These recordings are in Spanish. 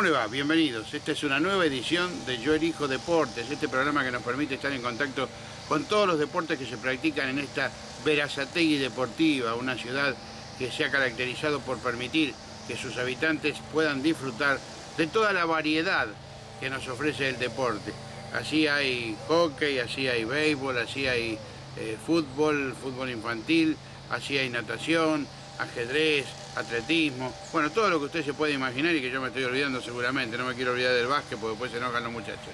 ¿Cómo le va? Bienvenidos. Esta es una nueva edición de Yo Elijo Deportes, este programa que nos permite estar en contacto con todos los deportes que se practican en esta Verazategui deportiva, una ciudad que se ha caracterizado por permitir que sus habitantes puedan disfrutar de toda la variedad que nos ofrece el deporte. Así hay hockey, así hay béisbol, así hay eh, fútbol, fútbol infantil, así hay natación, ajedrez, atletismo, bueno, todo lo que usted se puede imaginar y que yo me estoy olvidando seguramente, no me quiero olvidar del básquet porque después se enojan los muchachos.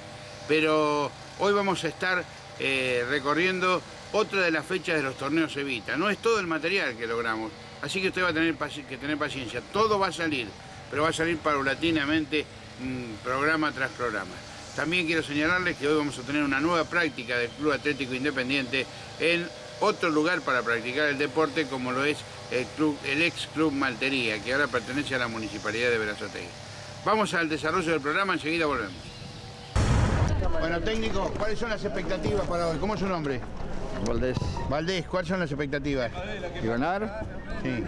Pero hoy vamos a estar eh, recorriendo otra de las fechas de los torneos Evita. No es todo el material que logramos, así que usted va a tener que tener paciencia. Todo va a salir, pero va a salir paulatinamente mm, programa tras programa. También quiero señalarles que hoy vamos a tener una nueva práctica del Club Atlético Independiente en otro lugar para practicar el deporte como lo es el, club, el ex Club Maltería, que ahora pertenece a la Municipalidad de Verazategui. Vamos al desarrollo del programa, enseguida volvemos. Bueno, técnico, ¿cuáles son las expectativas para hoy? ¿Cómo es su nombre? Valdés. Valdés, ¿cuáles son las expectativas? Y ganar. Sí.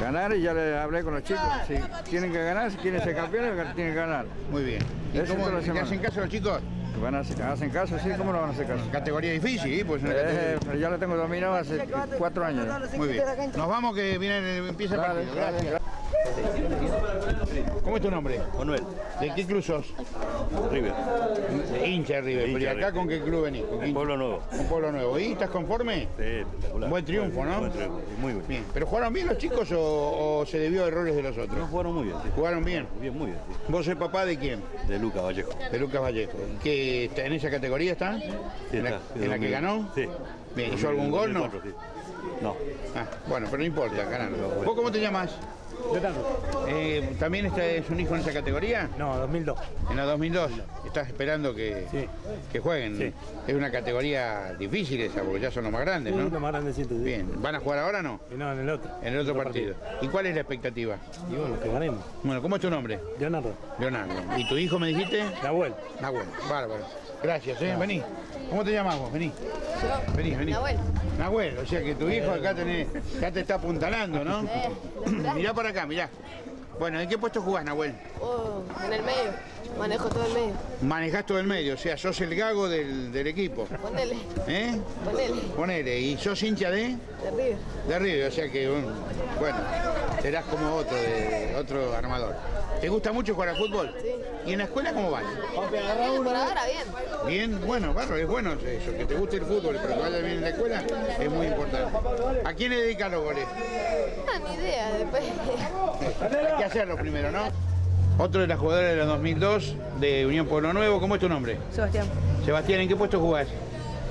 Ganar y ya le hablé con los chicos. Si tienen que ganar, si quieren ser campeones, tienen que ganar. Muy bien. ¿Y Eso cómo, toda la ¿le semana. hacen caso los chicos? Van a hacer, hacen caso, sí, ¿cómo no van a hacer caso? Categoría difícil, ¿eh? Pues una Eh, categoría- pero ya lo tengo dominado hace cuatro años. Muy bien. Nos vamos que viene, empieza el partido. Gracias. ¿Cómo es tu nombre? Manuel, ¿De qué club sos? River, Hincha de River. Hincha ¿Y acá River. con qué club venís? ¿Con? Pueblo Nuevo. Un pueblo nuevo. ¿Y estás conforme? Sí, espectacular. Buen triunfo, ¿no? Buen triunfo, muy bien. Bien. ¿Pero jugaron bien los chicos o, o se debió a errores de los No otros? jugaron muy bien, sí. ¿Jugaron bien? Bien, muy bien, sí. ¿Vos sos papá de quién? De Lucas Vallejo. De Lucas Vallejo. ¿Que está en esa categoría está? Sí, ¿En, la, en que 2000. ganó? Sí. Bien. ¿Hizo algún gol, no? 2004, sí. No. Ah, bueno, pero no importa, ganaron. ¿Vos cómo te llamas? Eh, ¿También está, es un hijo en esa categoría? No, 2002. En la 2002. Estás esperando que, Sí. que jueguen. Sí. Es una categoría difícil esa, porque ya son los más grandes, Sí, ¿no? lo más. Bien. ¿Van a jugar ahora o no? No, en el otro. En el otro partido. ¿Y cuál es la expectativa? Y bueno, que ganemos. Bueno, ¿cómo es tu nombre? Leonardo. Leonardo. ¿Y tu hijo me dijiste? Nahuel. Nahuel. Bárbaro. Gracias, ¿eh? Vení. ¿Cómo te llamas vos? Vení. Vení, vení. Nahuel. Nahuel, o sea que tu hijo acá tenés, ya te está apuntalando, ¿no? mirá para acá, mirá. Bueno, ¿en qué puesto jugás, Nahuel? Oh, en el medio. Manejo todo el medio. Manejás todo el medio, o sea, sos el gago del, del equipo. Ponele. ¿Eh? Ponele. Ponele. ¿Y sos hincha de? De River. De River, o sea que, bueno, serás como otro, de, otro armador. ¿Te gusta mucho jugar al fútbol? Sí. ¿Y en la escuela cómo vas? Por ahora bien. Bien, bueno, es bueno eso, que te guste el fútbol, pero que vaya bien en la escuela es muy importante. ¿A quién le dedicas los goles? Ah, ni idea. Después. Hay que hacerlo primero, ¿no? Otro de las jugadoras de la 2002 de Unión Pueblo Nuevo, ¿cómo es tu nombre? Sebastián. Sebastián, ¿en qué puesto jugás?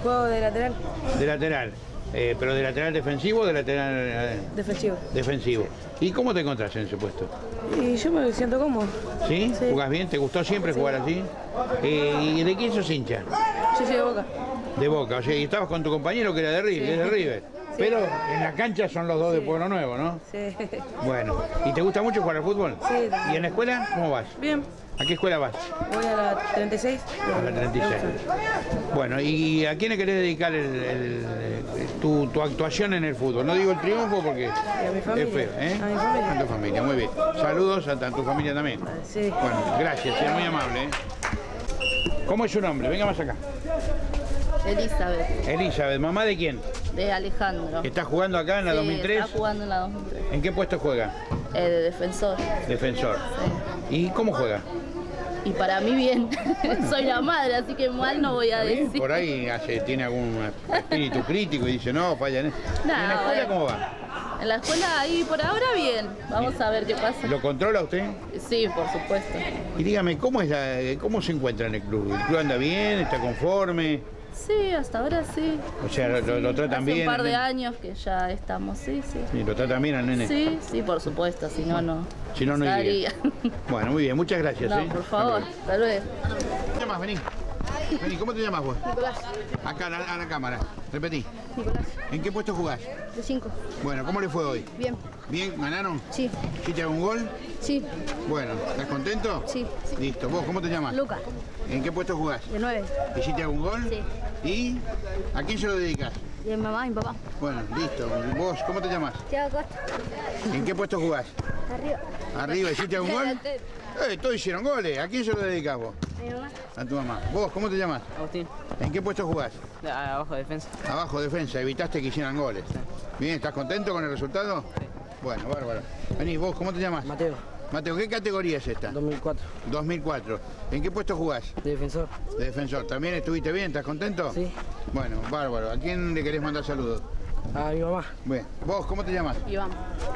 Juego de lateral De lateral. Eh, ¿Pero de lateral defensivo o de lateral eh, defensivo. defensivo? ¿Y cómo te encontrás en ese puesto? Y yo me siento cómodo. ¿Sí? Sí. ¿Jugás bien? ¿Te gustó siempre jugar así? Eh, ¿Y de quién sos hincha? Yo soy de boca. De Boca, o sea, y estabas con tu compañero que era de River, Pero en la cancha son los dos de Pueblo Nuevo, ¿no? Sí. Bueno, ¿y te gusta mucho jugar al fútbol? Sí. ¿Y en la escuela cómo vas? Bien. ¿A qué escuela vas? Voy a la 36. A la 36. Bueno, ¿y a quién le querés dedicar el- el- el- tu, tu actuación en el fútbol? No digo el triunfo porque a mi familia. es feo, ¿eh? A mi familia. A tu familia, muy bien. Saludos a, a tu familia también. Sí. Bueno, gracias, es muy amable. ¿eh? ¿Cómo es su nombre? Venga más acá. Elizabeth, Elizabeth, ¿mamá de quién? de Alejandro. ¿Está jugando acá en la Sí, 2003? Está jugando en la 2003. ¿En qué puesto juega? Eh, de defensor. Defensor. sí. ¿Y cómo juega? Y para mí bien. Soy la madre, así que mal no voy a Bien, decir. Por ahí hace, tiene algún espíritu crítico y dice, no, falla en eso. ¿Y No, en la escuela bueno. cómo va? En la escuela ahí por ahora bien. Vamos a ver qué pasa. ¿Lo controla usted? Sí, por supuesto. Y dígame, ¿cómo, es la- cómo se encuentra en el club? ¿El club anda bien? ¿Está conforme? Sí, hasta ahora sí. O sea, lo, lo- lo tratan Hace bien. un par de años que ya estamos, sí, sí. Sí, lo tratan bien al nene. Sí, sí, por supuesto, si no, no. Si no, no iría. Bueno, muy bien, muchas gracias. No, ¿eh? por favor, hasta luego. ¿Cómo te llamas? Vení. Vení, ¿cómo te llamas vos? Nicolás. Acá a la, a la cámara. Repetí. Nicolás. ¿En qué puesto jugás? De 5. Bueno, ¿cómo le fue hoy? Bien. ¿Bien? ¿Ganaron? Sí. ¿Hiciste algún gol? Sí. Bueno, ¿estás contento? Sí. Listo. ¿Vos cómo te llamas? Luca. ¿En qué puesto jugás? De 9. ¿Hiciste algún gol? Sí. ¿Y a quién se lo dedicas? De mamá y papá. Bueno, listo. ¿Vos cómo te llamas? Tiago Costa. ¿En qué puesto jugás? Arriba. Arriba, ¿hiciste un gol? Eh, todos hicieron goles. ¿A quién se lo dedicas vos? Mi mamá. A tu mamá. ¿Vos cómo te llamas? Agustín, ¿En qué puesto jugás? de- abajo de defensa. Abajo defensa, evitaste que hicieran goles. Bien, ¿estás contento con el resultado? Bueno, bárbaro. Vení, vos, ¿cómo te llamas? Mateo, Mateo, ¿qué categoría es esta? 2004, 2004. ¿En qué puesto jugás? de defensor. De defensor. ¿También estuviste bien? ¿Estás contento? Sí. Bueno, bárbaro. ¿A quién le querés mandar saludos? A mi mamá. Bien. ¿Vos cómo te llamas? Iván.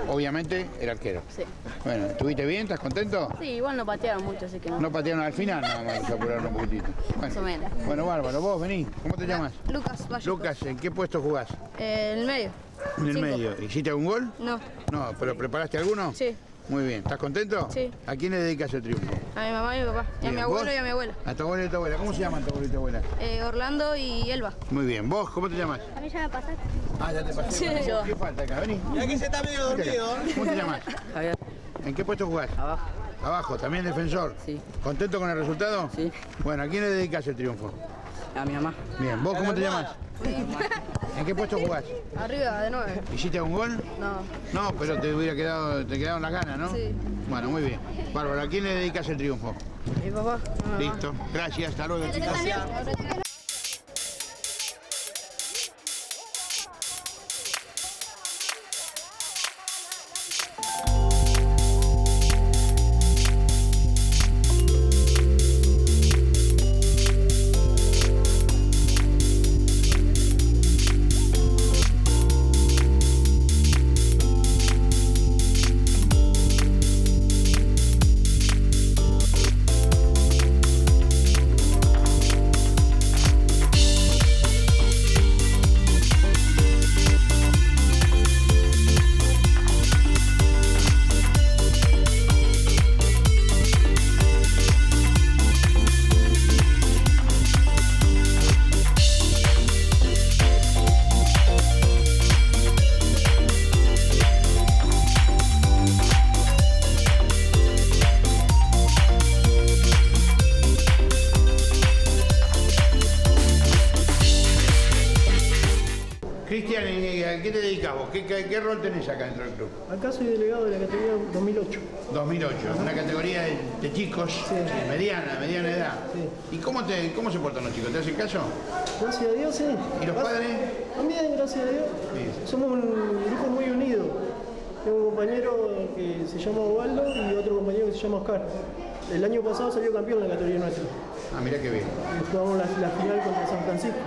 Obviamente, el arquero. Sí. Bueno, ¿estuviste bien? ¿Estás contento? Sí, igual no patearon mucho, así que no. No patearon al final, nada más, vamos a apurar un poquitito. Bueno. Más o menos. Bueno, bárbaro. ¿Vos vení? ¿Cómo te llamas? Lucas Vallejo. Lucas, ¿en qué puesto jugás? Eh, en el medio. En el Cinco. medio. ¿Hiciste algún gol? No. No, pero ¿preparaste alguno? Sí. Muy bien. ¿Estás contento? Sí. ¿A quién le dedicas el triunfo? A mi mamá y a mi papá. Y a mi abuelo ¿vos? y a mi abuela. A tu abuelo y a tu abuela. ¿Cómo se llaman tu abuelo y tu abuela? Eh, Orlando y Elba. Muy bien. ¿Vos cómo te llamas? A mí ya me pasaste. Ah, ya te pasé. Sí. Bueno, ¿Qué falta acá? Vení. Y aquí se está medio dormido. ¿Cómo te llamas? Javier, ¿En qué puesto jugás? abajo. Abajo, también defensor. Sí. ¿Contento con el resultado? Sí. Bueno, ¿a quién le dedicas el triunfo? A mi mamá. Bien, ¿vos cómo te llamas? ¿En qué puesto jugás? Arriba, de nueve. ¿Hiciste algún gol? No. No, pero te hubiera quedado, te quedaron las ganas, ¿no? Sí. Bueno, muy bien. Bárbaro, ¿a quién le dedicas el triunfo? Mi papá. mi mamá. Listo. Gracias, hasta luego, chicos. Sí. ¿Y los padres? También, gracias a Dios. Somos un grupo muy unido. Tengo un compañero que se llama Osvaldo y otro compañero que se llama Oscar. El año pasado salió campeón en la categoría nuestra. Ah, mira qué bien. Y jugamos la, la final contra San Francisco.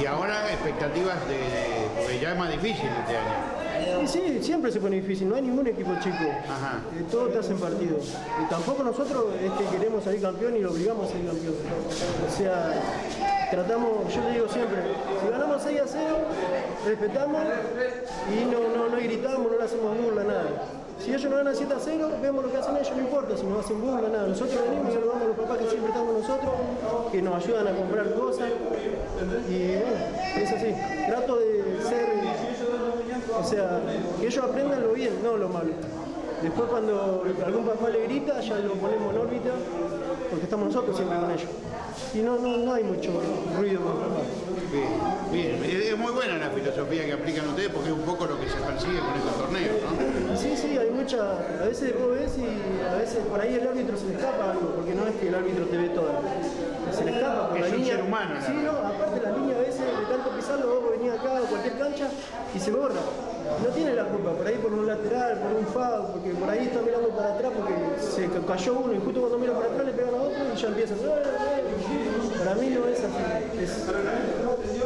Y ahora expectativas de, de- porque ya es más difícil este año. Y sí, siempre se pone difícil, no hay ningún equipo chico. Ajá. Eh, todos te hacen partido. Y tampoco nosotros es que queremos salir campeón y lo obligamos a salir campeón. O sea, tratamos, yo le digo siempre, si ganamos 6 a 0, respetamos y no, no, no gritamos, no le hacemos burla, nada. Si ellos nos ganan 7 a 0, vemos lo que hacen ellos, no importa si nos hacen burla, nada. Nosotros venimos y saludamos a los papás que siempre están con nosotros, que nos ayudan a comprar cosas. Y es así. Trato de ser, o sea, que ellos aprendan lo bien, no lo malo. Después cuando algún papá le grita, ya lo ponemos en órbita, porque estamos nosotros siempre con ellos. Y no, no, no hay mucho ruido. Bien, bien. Es muy buena la filosofía que aplican ustedes porque es un poco lo que se persigue con estos torneos, ¿no? Sí, sí, hay mucha. A veces vos ves y a veces por ahí el árbitro se le escapa algo, porque no es que el árbitro te ve todo. Se le escapa por Es la un línea. ser humano, Sí, no, aparte la línea a veces de tanto pisarlo, vos venís acá a cualquier cancha y se borra. No tiene la culpa, por ahí por un lateral, por un foul, porque por ahí está mirando para atrás porque se ca- cayó uno y justo cuando mira para atrás le pegan a otro y ya empieza. "Eh, eh". Para mí no es así. Es,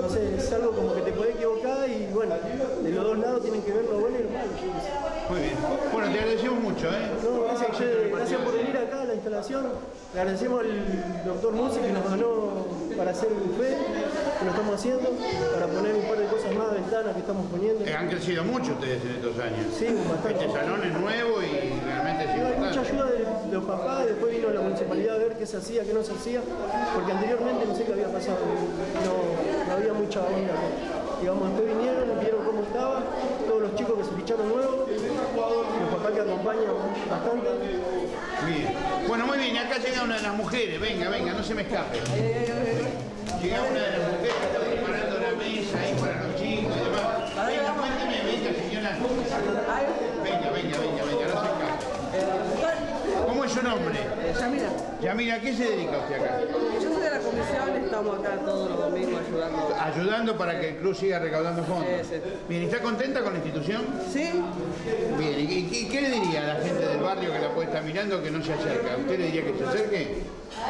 no sé, es algo como que te podés equivocar y bueno, de los dos lados tienen que ver lo bueno y lo malo. Muy bien. Bueno, te agradecemos mucho, ¿eh? No, gracias, gracias por venir acá a la instalación. Le agradecemos al doctor Musi que nos donó para hacer el buffet, que lo estamos haciendo, para poner un par de ventanas que estamos poniendo. Eh, Han crecido mucho ustedes en estos años. Sí, bastante. Este salón es nuevo y realmente es Hay mucha importante. ayuda de, de los papás, después vino la municipalidad a ver qué se hacía, qué no se hacía, porque anteriormente no sé qué había pasado, no, no había mucha onda. Digamos, después vinieron, vieron cómo estaba, todos los chicos que se ficharon nuevos, los papás que acompañan bastante. Bien. Bueno, muy bien, acá llega una de las mujeres. Venga, venga, no se me escape. Llega una de las mujeres Venga, venga, venga, venga, no se escape. ¿Cómo es su nombre? Yamira. Yamira, ¿a qué se dedica usted acá? Yo soy de la comisión, estamos acá todos los domingos ayudando. Ayudando para que el club siga recaudando fondos. Sí, sí. Bien, ¿está contenta con la institución? Sí. Bien, ¿y, qué le diría a la gente del barrio que la puede estar mirando que no se acerca? ¿Usted le diría que se acerque?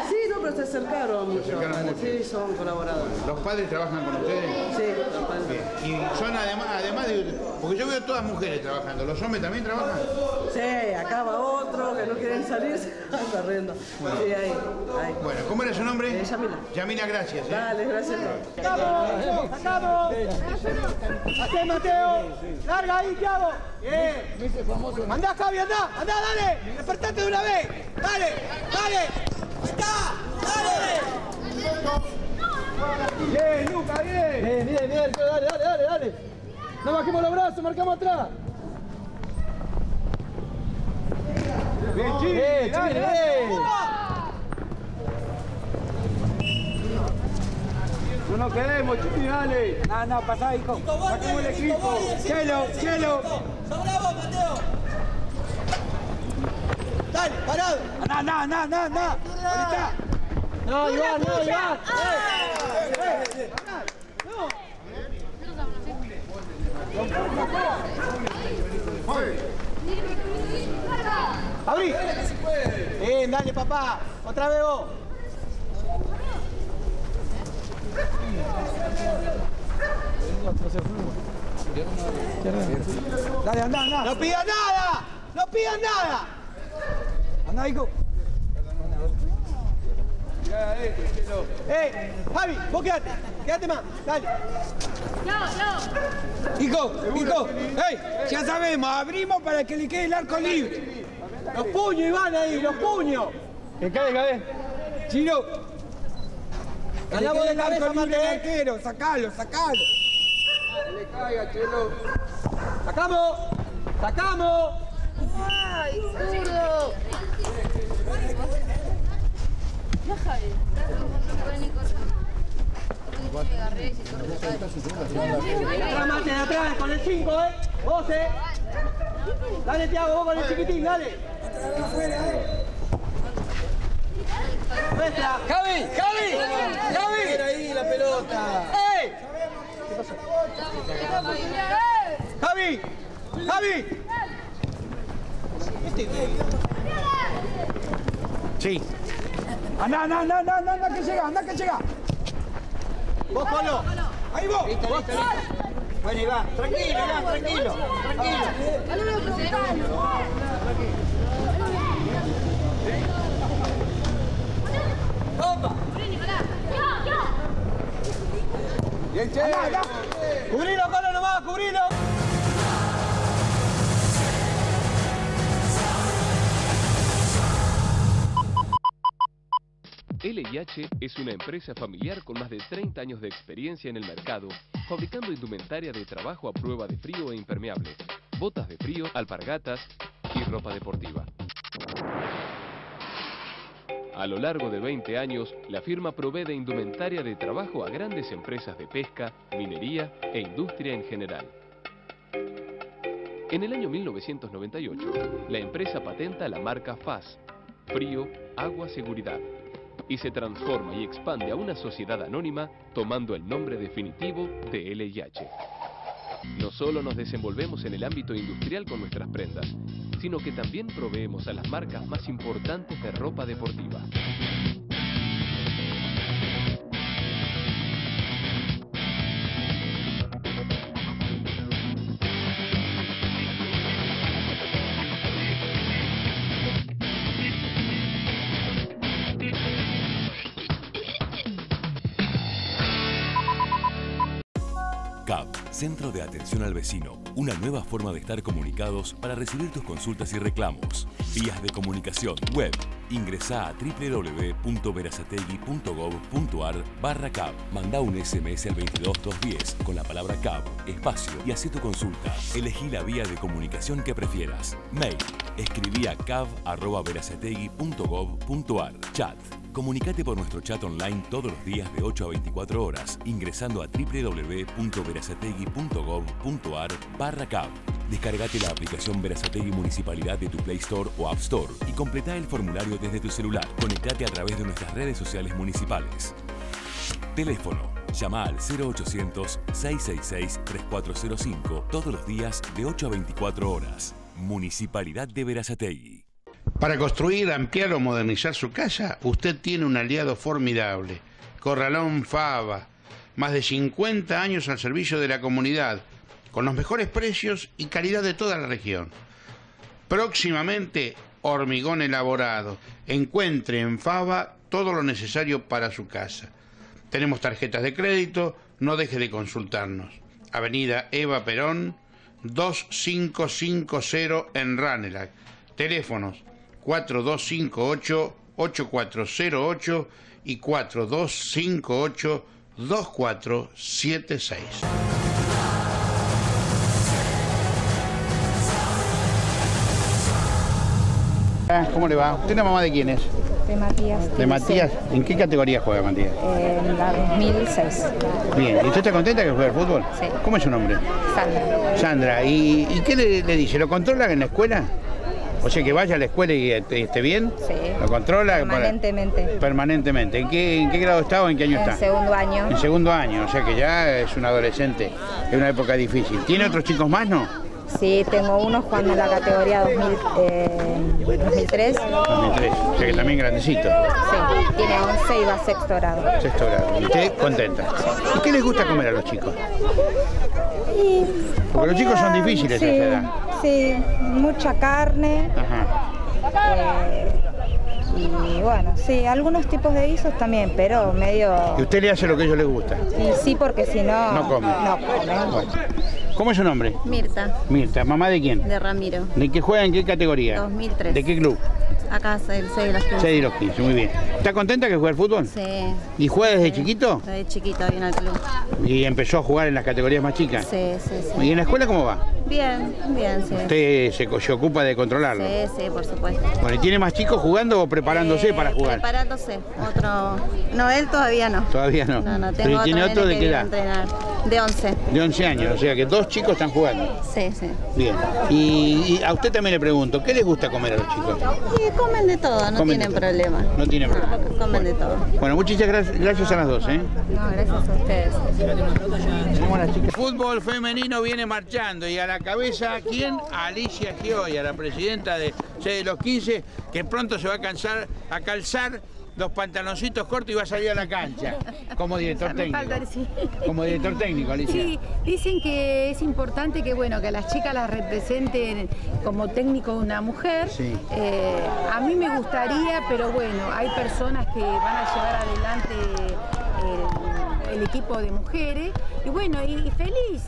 Sí pero se acercaron mucho. acercaron mucho. Sí, son colaboradores. ¿Los padres trabajan con ustedes? Sí, los padres. Bien. Y son además, además de... Porque yo veo todas mujeres trabajando. ¿Los hombres también trabajan? Sí, acá va otro que no quieren salir, se van corriendo. Sí, ahí, ahí. Bueno, ¿cómo era su nombre? Eh, Yamila. Yamila, gracias. ¿eh? Dale, gracias. ¡Hacé, Mateo! ¡Larga ahí, Thiago! ¡Bien! ¡Andá, Javi, andá! ¡Andá, dale! ¡Despertate de una vez! ¡Dale! ¡Dale! ¡Está! ¡Dale! Bien, Luca, bien. Bien, bien, bien. Dale, dale, dale, dale. No bajemos los brazos, marcamos atrás. Bien, Chile. Bien, Chile, bien. No nos quedemos, Chile, dale. No, no, pasá, hijo. Saquemos el equipo. Cielo, cielo. ¡Bravo, Mateo! Dale, parado. No, no, no, no, no. Ahorita. No, Iván, no, Iván. Eh, eh, eh. No. Abrí. Bien, dale, papá. Otra vez vos. Dale, anda, anda. No pidas nada. No pidas nada. Anda, hijo. ¡Eh! Javi, vos quédate, quédate más, dale. Hijo, hijo, ¡ey! Ya sabemos, abrimos para que le quede el arco libre. Los puños, Iván, ahí, los puños. Que caiga, eh. Chino. Ganamos de arco libre el arquero, sacalo, sacalo. Que le caiga, Chelo. ¡Sacamos! ¡Sacamos! ¡Ay, zurdo! Ya, Javi. De atrás, con el 5, ¿eh? Vos, ¿eh? Dale, Tiago, vos con el chiquitín, dale. Nuestra. Javi, Javi, Javi. ahí la pelota. ¡Ey! ¿Qué pasó? Javi, Javi. Sí. Anda, anda, anda, anda, anda, que llega, anda, que llega. Vos, Polo. Ahí vos. Vos. Bueno, Iván, tranquilo, Iván, tranquilo, tranquilo. ¡Opa! Bien, che. Cubrilo, Colo, nomás, cubrilo. LIH es una empresa familiar con más de 30 años de experiencia en el mercado, fabricando indumentaria de trabajo a prueba de frío e impermeable, botas de frío, alpargatas y ropa deportiva. A lo largo de 20 años, la firma provee de indumentaria de trabajo a grandes empresas de pesca, minería e industria en general. En el año 1998, la empresa patenta la marca FAS, Frío, Agua, Seguridad, y se transforma y expande a una sociedad anónima tomando el nombre definitivo de LIH. No solo nos desenvolvemos en el ámbito industrial con nuestras prendas, sino que también proveemos a las marcas más importantes de ropa deportiva. Centro de Atención al Vecino. Una nueva forma de estar comunicados para recibir tus consultas y reclamos. Vías de comunicación. Web. Ingresa a www.verazategui.gov.ar barra CAP. Manda un SMS al 22210 con la palabra CAP, espacio y haz tu consulta. Elegí la vía de comunicación que prefieras. Mail. Escribí a cav.verazategui.gov.ar. Chat. Comunicate por nuestro chat online todos los días de 8 a 24 horas ingresando a www.verazategui.gov.ar barra CAP Descargate la aplicación Verazategui Municipalidad de tu Play Store o App Store y completa el formulario desde tu celular. Conectate a través de nuestras redes sociales municipales. Teléfono. Llama al 0800-666-3405 todos los días de 8 a 24 horas. Municipalidad de Verazategui. Para construir, ampliar o modernizar su casa, usted tiene un aliado formidable. Corralón Fava. Más de 50 años al servicio de la comunidad, con los mejores precios y calidad de toda la región. Próximamente, hormigón elaborado. Encuentre en Fava todo lo necesario para su casa. Tenemos tarjetas de crédito, no deje de consultarnos. Avenida Eva Perón, 2550 en Ranelac. Teléfonos 4258-8408 y 4258-2476. ¿Cómo le va? ¿Usted es la mamá de quién es? De Matías. ¿De Matías? ¿En qué categoría juega Matías? En la 2006. Bien, ¿y usted está contenta que juegue al fútbol? Sí. ¿Cómo es su nombre? Sandra. Sandra, ¿y, y qué le, le dice? ¿Lo controla en la escuela? O sea, que vaya a la escuela y esté, bien. Sí. ¿Lo controla? Permanentemente. Permanentemente. ¿En qué, en qué grado está o en qué año En está? segundo año. En segundo año, o sea que ya es un adolescente. Es una época difícil. ¿Tiene otros chicos más, no? Sí, tengo uno jugando en la categoría 2000, eh, 2003. 2003, o sea que también grandecito. Sí, tiene 11 y va a sexto grado. Sexto grado. ¿Y usted contenta? ¿Y qué les gusta comer a los chicos? Y Porque los chicos son difíciles a sí, esa edad. Sí, mucha carne. Ajá. eh, y bueno, sí, algunos tipos de guisos también, pero medio... ¿Y usted le hace lo que a ellos les gusta? Y sí, porque si no... No come. No come. Bueno. ¿Cómo es su nombre? Mirta, Mirta, ¿mamá de quién? de Ramiro, ¿De qué juega en qué categoría? 2003. ¿De qué club? Acá el 6 de las 15. 6 de los 15, muy bien. ¿Está contenta que juega al fútbol? Sí, ¿Y juega desde chiquito? desde chiquita viene al club. ¿Y empezó a jugar en las categorías más chicas? Sí, sí, sí. ¿Y en la escuela cómo va? Bien, bien, sí. Usted se, se ocupa de controlarlo. Sí, sí, por supuesto. Bueno, ¿y tiene más chicos jugando o preparándose Eh, para jugar? Preparándose. Otro. No, él todavía no. Todavía no. No, no, Pero tengo ¿y tiene otro otro de qué edad? entrenar. De 11. De 11 años, o sea que dos chicos están jugando. Sí, sí. Bien. Y, y a usted también le pregunto, ¿qué les gusta comer a los chicos? Y comen de todo, no Comen tienen todo. problema. No tienen problema. Comen de todo. Bueno, muchas gracias, gracias a las dos, ¿eh? No, gracias a ustedes. Fútbol femenino viene marchando y a la cabeza, ¿quién? Alicia Gioia, la presidenta de, de los 15, que pronto se va a, cansar, a calzar los pantaloncitos cortos y va a salir a la cancha como director técnico. falta- sí. Como director técnico, Alicia. Sí, dicen que es importante que bueno que a las chicas las representen como técnico una mujer. Sí. Eh, a mí me gustaría, pero bueno, hay personas que van a llevar adelante el, el equipo de mujeres y bueno, y, y feliz.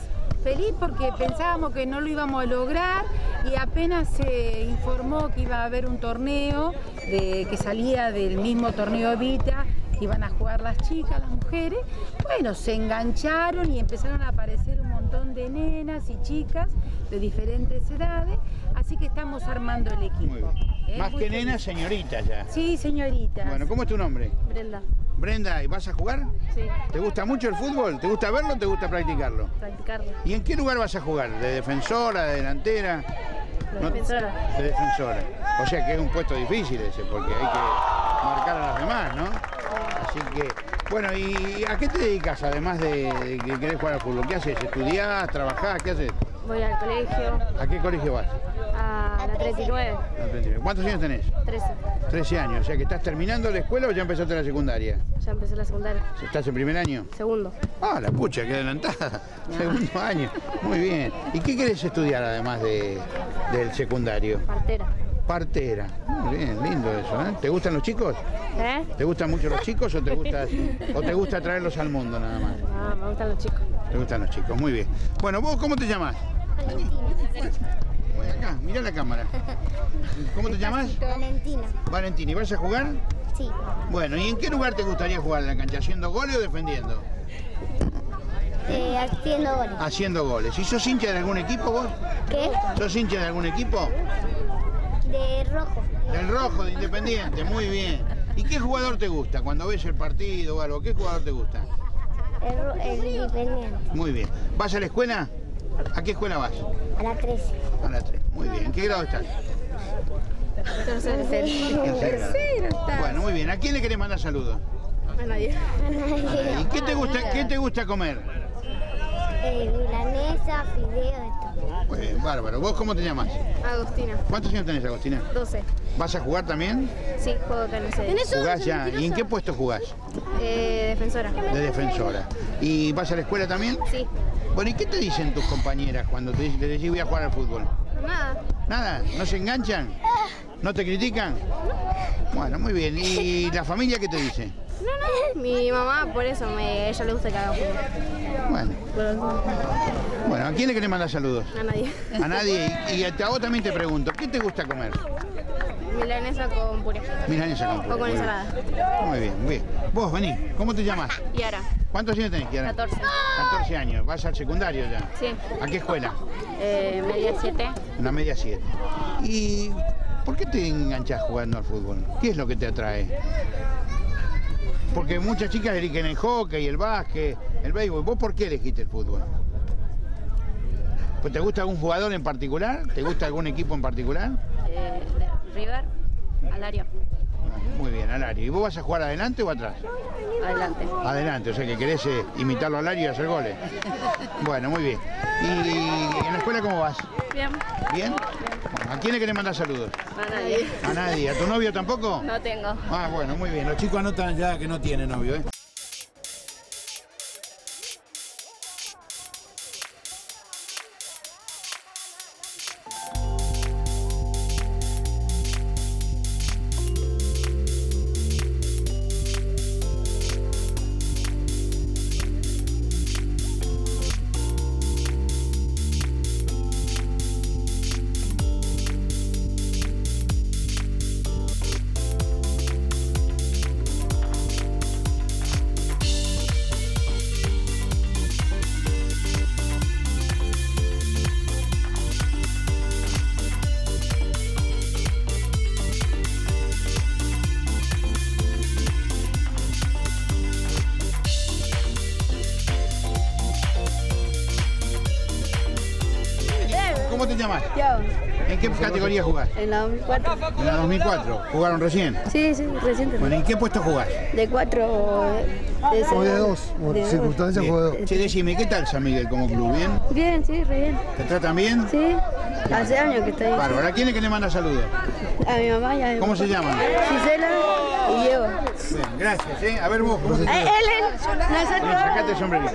Feliz porque pensábamos que no lo íbamos a lograr y apenas se informó que iba a haber un torneo de- que salía del mismo torneo Evita, que iban a jugar las chicas, las mujeres. Bueno, se engancharon y empezaron a aparecer un montón de nenas y chicas de diferentes edades, así que estamos armando el equipo. ¿eh? Más Muy que feliz. nena, señorita ya. Sí, señorita. Bueno, ¿cómo es tu nombre? Brenda. Brenda, ¿y vas a jugar? Sí. ¿Te gusta mucho el fútbol? ¿Te gusta verlo o te gusta practicarlo? Practicarlo. ¿Y en qué lugar vas a jugar? ¿De defensora, de delantera? De No- defensora. De defensora. O sea que es un puesto difícil ese, porque hay que marcar a los demás, ¿no? Así que, bueno, ¿y a qué te dedicas además de, de que querés jugar al fútbol? ¿Qué haces? ¿Estudiás? ¿Trabajás? ¿Qué haces? Voy al colegio ¿A qué colegio vas? A la 39, No te entiendo. ¿Cuántos años tenés? 13. 13 años. O sea que estás terminando la escuela o ya empezaste la secundaria? Ya empecé la secundaria. ¿Estás en primer año? Segundo. Ah, la pucha, qué adelantada. Segundo año. Muy bien. ¿Y qué querés estudiar además de, del secundario? Partera. Partera. Muy bien, lindo eso, ¿eh? ¿Te gustan los chicos? ¿Eh? ¿Te gustan mucho los chicos o te gusta, o te gusta traerlos al mundo nada más? Ah, me gustan los chicos. Te gustan los chicos, muy bien. Bueno, ¿vos cómo te llamas? Voy acá, mira la cámara. ¿Cómo te llamas? Valentina. Valentina, ¿y vas a jugar? Sí. Bueno, ¿y en qué lugar te gustaría jugar? ¿En la cancha? ¿Haciendo goles o defendiendo? Eh, haciendo goles. Haciendo goles. ¿Y sos hincha de algún equipo vos? ¿Qué? ¿Sos hincha de algún equipo? De rojo. Del rojo, de Independiente, muy bien. ¿Y qué jugador te gusta? Cuando ves el partido o algo, ¿qué jugador te gusta? El, independiente. Muy bien. ¿Vas a la escuela? ¿A qué escuela vas? A la 13. A la 3. Muy bien. ¿En qué grado estás? Tercero. Tercero Bueno, muy bien. ¿A quién le querés mandar saludos? A nadie. ¿Y qué te gusta, qué te gusta comer? Eh, milanesa, fideo, de todo. Muy bien, bárbaro. ¿Vos cómo te llamas? Agustina. ¿Cuántos años tenés, Agostina? 12. ¿Vas a jugar también? Sí, juego el CD. ¿Jugás ya? ¿Y en qué puesto jugás? Eh, defensora. De defensora. ¿Y vas a la escuela también? Sí. Bueno, ¿y qué te dicen tus compañeras cuando te, te decís voy a jugar al fútbol? Nada. ¿Nada? ¿No se enganchan? ¿No te critican? Bueno, muy bien. ¿Y la familia qué te dice? No, no. Mi mamá, por eso, me, ella le gusta que haga fútbol. Bueno, Pero bueno, ¿a quién le querés mandar saludos? a nadie. A nadie. Y, y a vos también te pregunto, ¿qué te gusta comer? Milanesa con puré. Milanesa con puré, O con ensalada. Muy bien, muy bien. Vos, vení, ¿cómo te llamas? Yara. ¿Cuántos años tenés, Kiara? 14. 14 años. ¿Vas al secundario ya? Sí. ¿A qué escuela? Eh, media 7. En la media 7. ¿Y por qué te enganchás jugando al fútbol? ¿Qué es lo que te atrae? Porque muchas chicas eligen el hockey, el básquet, el béisbol. ¿Vos por qué elegiste el fútbol? ¿Pues ¿Te gusta algún jugador en particular? ¿Te gusta algún equipo en particular? Eh, River. Alario. Muy bien, Alario. ¿Y vos vas a jugar adelante o atrás? Adelante. Adelante, o sea que querés eh, imitarlo a Alario y hacer goles. Bueno, muy bien. ¿Y en la escuela cómo vas? Bien. ¿Bien? ¿A quién le querés mandar saludos? A nadie. ¿A nadie? ¿A tu novio tampoco? No tengo. Ah, bueno, muy bien. Los chicos anotan ya que no tiene novio, ¿eh? En la 2004. En la 2004. ¿Jugaron recién? Sí, sí, reciente. Bueno, ¿en qué puesto jugás? De cuatro. De, O de dos, por circunstancias juego de dos. Che, decime, ¿qué tal San Miguel como club? ¿Bien? Bien, sí, re bien. ¿Te tratan bien? Sí, hace años que estoy. Bárbaro. ¿A quién es que le manda saludos? A mi mamá y a mi ¿Cómo papá. se llaman? Gisela y Diego. Gracias, ¿eh? A ver vos, ¿cómo se Eh, llama? Sacate el sombrerito.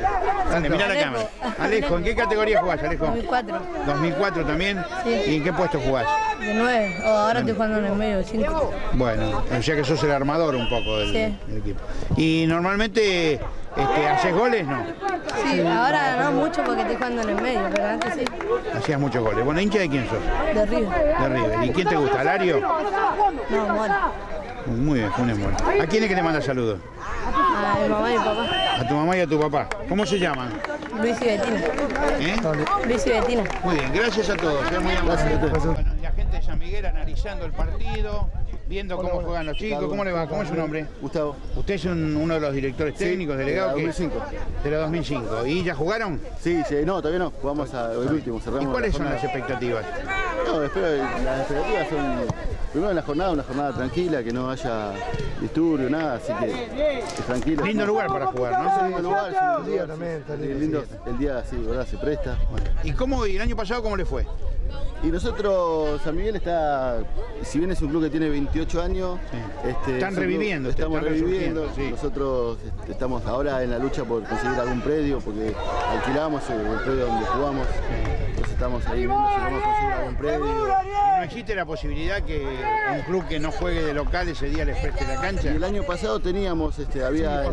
Dale, mirá la cámara. Alejo, ¿en qué categoría jugás, Alejo? 2004. 2004 también. Sí. ¿Y en qué puesto jugás? De 9. O ahora estoy jugando en el medio, 5. Bueno, o sea que sos el armador un poco del, Sí. del equipo. ¿Y normalmente este, haces goles? No. Sí, ahora no mucho porque estoy jugando en el medio, pero antes sí. Hacías muchos goles. Bueno, ¿hincha de quién sos? De arriba. De River. ¿Y quién te gusta? ¿Alario? No, Mora. Muy bien, Funes Mori. ¿A quién es que le manda saludos? A mi mamá y mi papá. A tu mamá y a tu papá. ¿Cómo se llaman? Luis y Betina. ¿Eh? Luis y Betina. Muy bien, gracias a todos. muy. Bueno, la gente de San Miguel analizando el partido, viendo cómo juegan los chicos. ¿Cómo le va? ¿Cómo es su nombre? Gustavo. Usted es un- uno de los directores técnicos, de delegados. la que- 2005. De la 2005. ¿Y ya jugaron? Sí, sí, no, todavía no. Jugamos a- el último, cerramos. ¿Y cuáles la son las expectativas? No, espero, las expectativas son, primero en la jornada, una jornada tranquila, que no haya disturbio, nada, así que, que tranquilo. Lindo lugar para jugar, ¿no? Sí, lindo lugar, sí, lindo día lugar, también, sí. está Sí, lindo, lindo, el día, sí, verdad, se presta. ¿Y cómo, y el año pasado cómo le fue? Y nosotros, San Miguel está, si bien es un club que tiene 28 años, este, Están reviviendo, estamos están reviviendo. sí. Nosotros este, estamos ahora en la lucha por conseguir algún predio, porque alquilamos el, el predio donde jugamos. Entonces estamos ahí viendo si vamos a conseguir algún predio. ¿Y no existe la posibilidad que un club que no juegue de local ese día les preste la Y cancha? el año pasado teníamos, este, había,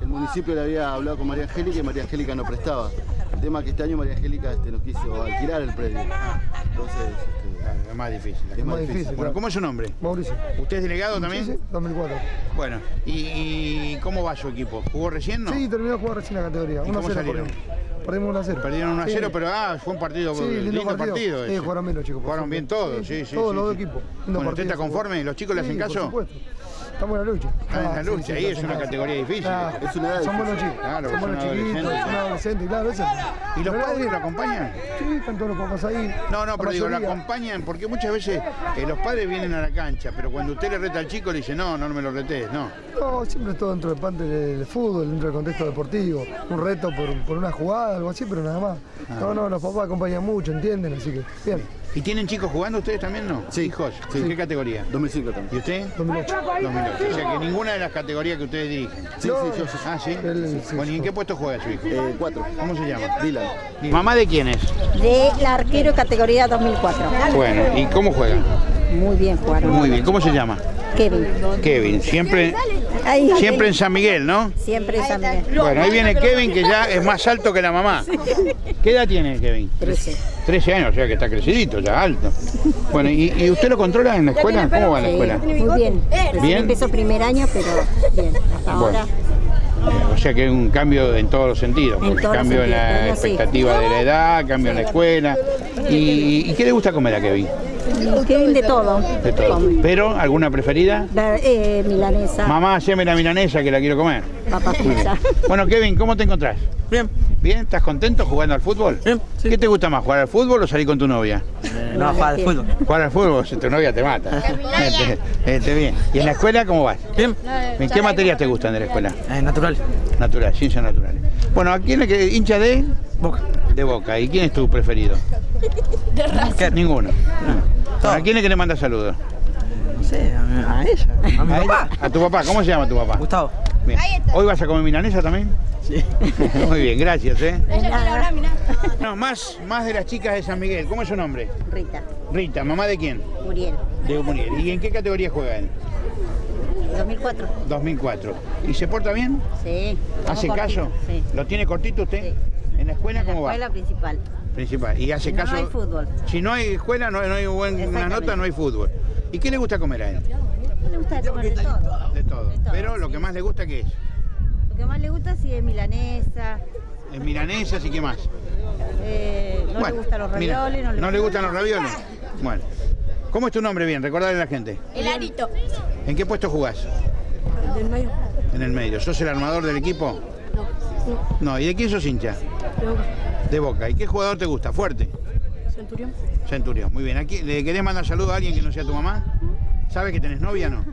el municipio le había hablado con María Angélica y María Angélica no prestaba. El tema es que este año María Angélica este, nos quiso alquilar el predio. Entonces, este, es más difícil. es más difícil. Bueno, claro. ¿cómo es su nombre? Mauricio. ¿Usted es delegado también? Sí, sí, 2004. Bueno, ¿y, y cómo va su equipo? ¿Jugó recién no? Sí, terminó de jugar recién la categoría. ¿Y 1 cómo 0 salieron? perdimos. Perdimos 1 a 0. Perdieron 1 a Sí. 0, pero ah, fue un partido Sí, lindo, lindo partido. partido. Sí, ese. jugaron bien los chicos, Jugaron bien todos, Sí, sí, todos los dos equipos. Bueno, ¿usted está conforme? ¿Los chicos le hacen caso? Por supuesto. Estamos en la lucha. Están en la Ah, lucha, sí, ahí es una categoría difícil. Claro, Es una edad Son buenos chicos. Claro, son buenos chiquitos, son adolescentes, claro, eso. ¿Y los padres lo acompañan? Sí, están todos los papás ahí. No, no, pero digo, lo acompañan porque muchas veces eh, los padres vienen a la cancha, pero cuando usted le reta al chico le dice, no, no me lo retes, no. No, siempre es todo dentro del parte del fútbol, dentro del contexto deportivo. Un reto por, por una jugada, algo así, pero nada más. Ah. No, no, los papás acompañan mucho, entienden, así que bien. ¿Y tienen chicos jugando ustedes también, no? Sí. Hijos. Sí. ¿En qué categoría? 2005 también. ¿Y usted? 2008. 2008. O sea que ninguna de las categorías que ustedes dirigen. Sí, No, sí, yo. Ah, ¿sí? Él, sí, Bueno, ¿y en qué puesto juega su hijo? Eh, cuatro. ¿Cómo se llama? Dylan. ¿Mamá de quién es? De la arquero categoría 2004. Bueno, ¿y cómo juega? Muy bien jugaron. Muy bien, ¿cómo se llama? Kevin. Kevin, siempre, Ahí, siempre en San Miguel, ¿no? Siempre en San Miguel. Bueno, ahí viene Kevin que ya es más alto que la mamá. ¿Qué edad tiene Kevin? 13. 13 años, o sea que está crecidito, ya alto. Bueno, ¿y, y usted lo controla en la escuela? ¿Cómo va en la Sí, escuela? Muy bien. Recién ¿Bien? empezó primer año, pero bien. Hasta Bueno. ahora. Eh, O sea que hay un cambio en todos los sentidos. Porque cambio en la sí. expectativa de la edad, cambio en la escuela. ¿Y, y qué le gusta comer a Kevin? Kevin de todo. De todo. Come. ¿Pero alguna preferida? Ver- eh, milanesa, Mamá, haceme la milanesa que la quiero comer. frita. Bueno, Kevin, ¿cómo te encontrás? Bien. ¿Bien? ¿Estás contento jugando al fútbol? Sí. ¿Qué te gusta más, jugar al fútbol o salir con tu novia? no, jugar de fútbol. Jugar al fútbol, si tu novia te mata. Este, este, bien. ¿Y en la escuela cómo vas? Bien. ¿En qué materias te gustan de la escuela? Eh, natural. Natural, ciencias naturales. Bueno, ¿a quién le que hincha de? Boca. De Boca. ¿Y quién es tu preferido? De Racing. Ninguno. ¿A quién le querés mandar saludos? No sé, a, mi- a ella. A mi ¿A papá. ella? ¿A tu papá? ¿Cómo se llama tu papá? Gustavo. Bien. ¿Hoy vas a comer milanesa también? Sí. Muy bien, gracias, ¿eh? No, más, más de las chicas de San Miguel. ¿Cómo es su nombre? Rita, Rita, ¿mamá de quién? Muriel, De Muriel. ¿Y en qué categoría juega él? 2004. 2004. ¿Y se porta bien? Sí. ¿Hace caso? Sí. ¿Lo tiene cortito usted? Sí. ¿En la escuela cómo va? Escuela principal. Principal. ¿Y hace No caso? hay fútbol. Si no hay escuela, no, no hay buena nota, no hay fútbol. ¿Y qué le gusta comer a él? No le gusta comer de todo. De todo. De todo, Pero lo que más le gusta, ¿qué es? Lo que más le gusta sí es milanesa. Es milanesas y qué más. eh, no Bueno, le gustan los mira, ravioles. no le, ¿No le gustan los ravioles? Bueno. ¿Cómo es tu nombre bien? Recordale a la gente. El arito. ¿En qué puesto jugás? Del medio. En el medio. ¿Sos el armador del equipo? No. ¿Y de quién sos hincha? De Boca. ¿Y qué jugador te gusta? ¿Fuerte? Centurión. Centurión. Muy bien. ¿Aquí, ¿Le querés mandar saludo a alguien que no sea tu mamá? ¿Sabe que tenés novia o no?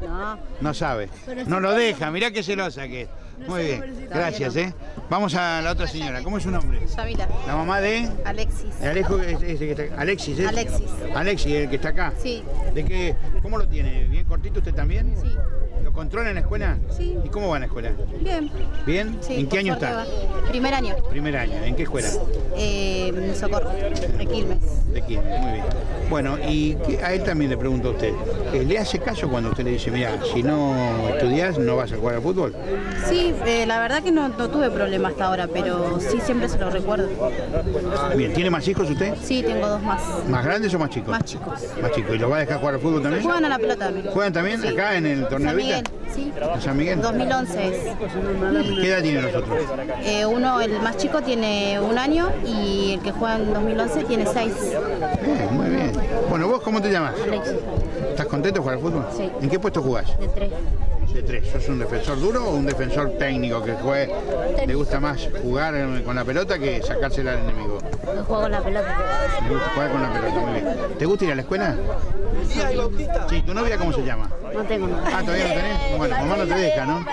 No, No sabe. No lo deja. Mirá qué celosa que es. Muy bien. Gracias, ¿eh? Vamos a la otra señora. ¿Cómo es su nombre? Yamila. La mamá de... Alexis. Alejo, es- es el que está- Alexis, ¿eh? Alexis. Alexis, el que está acá. Sí. ¿De qué? ¿Cómo lo tiene? ¿Bien cortito usted también? Sí. ¿Lo controla en la escuela? Sí. ¿Y cómo va la escuela? Bien. ¿Bien? Sí, ¿En qué año está? Primer año. Primer año. ¿En qué escuela? Eh, socorro. De Quilmes. De Quilmes, muy bien. Bueno, y a él también le pregunto a usted, eh, ¿le hace caso cuando usted le dice, mira, si no estudias no vas a jugar al fútbol? Sí, eh, la verdad que no, no tuve problema hasta ahora, pero sí siempre se lo recuerdo. Bien, ¿tiene más hijos usted? Sí, tengo dos más. ¿Más grandes o más chicos? Más chicos. Más chicos. ¿Y los va a dejar jugar al fútbol también? Juegan a la pelota también. ¿Juegan también Sí. acá en el torneo Vita? Sí. ¿En San Miguel? 2011 es. ¿Qué edad tienen los otros? Eh, uno, el más chico, tiene un año y el que juega en 2011 tiene seis. Bien, muy bien. Bueno, ¿vos cómo te llamas? Alexis, ¿Estás contento de jugar al fútbol? Sí. ¿En qué puesto jugás? de tres. De tres. ¿Sos un defensor duro o un defensor técnico que juegue, le gusta más jugar con la pelota que sacársela al enemigo? Yo juego con la pelota. Me gusta jugar con la pelota, muy bien. ¿Te gusta ir a la escuela? Sí, ¿tu novia cómo se llama? No tengo nada. Ah, todavía no tenés. Bueno, mamá no te deja, ¿no?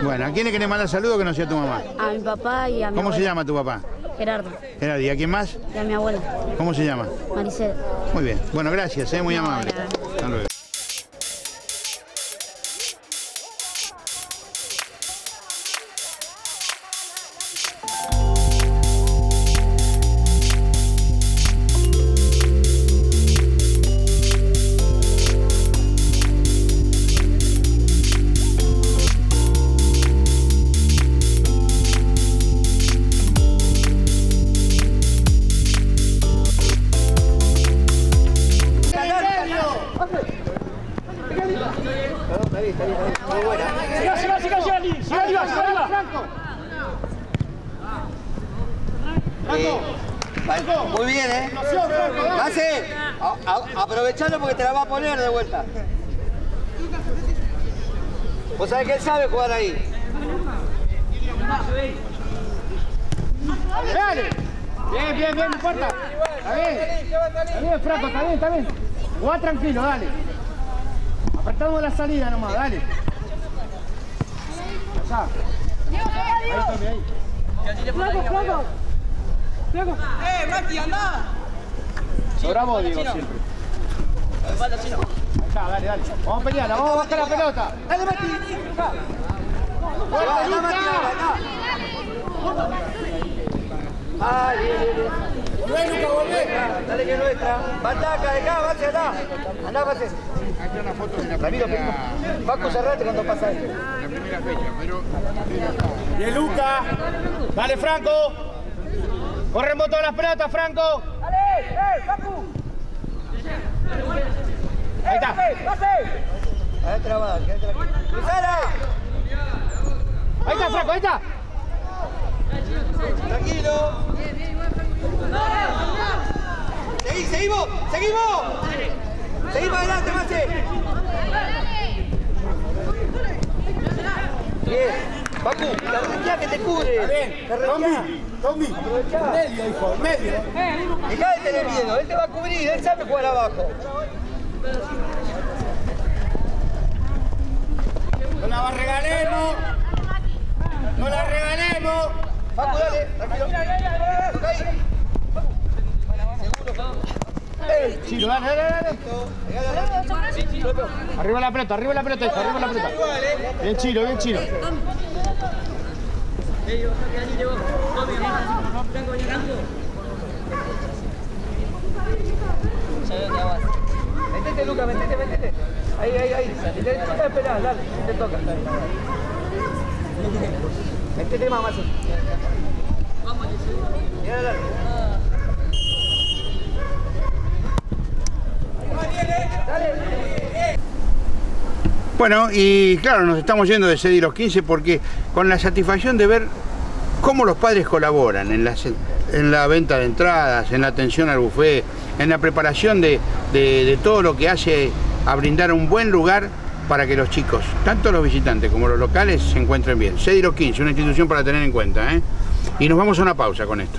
Bueno, ¿a quién le querés mandar saludos que no sea tu mamá? A mi papá y a mi ¿Cómo se llama tu papá? Gerardo. Gerardo, ¿y a quién más? Y a mi abuela. ¿Cómo se llama? Maricel. Muy bien. Bueno, gracias, ¿eh? muy amable. Porque te la va a poner de vuelta. Vos sabés que él sabe jugar ahí. Dale. Bien, bien, bien, no importa. Está bien. Está bien, Franco, está bien, está bien. Jugá tranquilo, dale. Apretamos la salida nomás, dale. Allá. Ahí, Tommy, ahí. Flaco, flaco. Flaco. ¡Eh, Mati, andá! Sobra vos, digo, siempre. Ahí está, dale, dale. Vamos a pelearla, vamos a bajar la pelota. Dale, Mati. Bien, bien, bien. Volvé, Luca, volvé. Dale que es nuestra. Va acá, de acá, vase acá. Andá, vase. Acá una foto de la primera, Paco, cerrate cuando pasa esto. la primera fecha, pero... Bien, Luca. Dale, Franco. Corremos todas las pelotas, Franco. Dale, eh, Facu. Ahí está. Ahí aquí. ¡Cruzala! Ahí está, Franco, ahí está. Tranquilo. Seguí, seguimos, seguimos. Seguimos adelante, Mase. Bien. Pacu, la renquea que te cubre. Bien. Tommy, Aprovechá. medio, hijo, medio. Dejá de tener miedo, él te va a cubrir, él sabe jugar abajo. No la regalemos. No la regalemos. Pacu, dale, tranquilo. Dale, dale. Arriba la pelota, arriba la pelota, arriba la pelota. Bien chilo, bien chilo. Metete, Luca, metete, metete. Ahí, ahí, ahí. Toca esperar, dale. Te toca. Metete más, Mazo. Mira, dale. Bueno, y claro, nos estamos yendo de CEDI los 15 porque con la satisfacción de ver cómo los padres colaboran en la, en la venta de entradas, en la atención al buffet, en la preparación de, de- todo lo que hace a brindar un buen lugar para que los chicos, tanto los visitantes como los locales, se encuentren bien. CEDI los 15, una institución para tener en cuenta. ¿eh? Y nos vamos a una pausa con esto.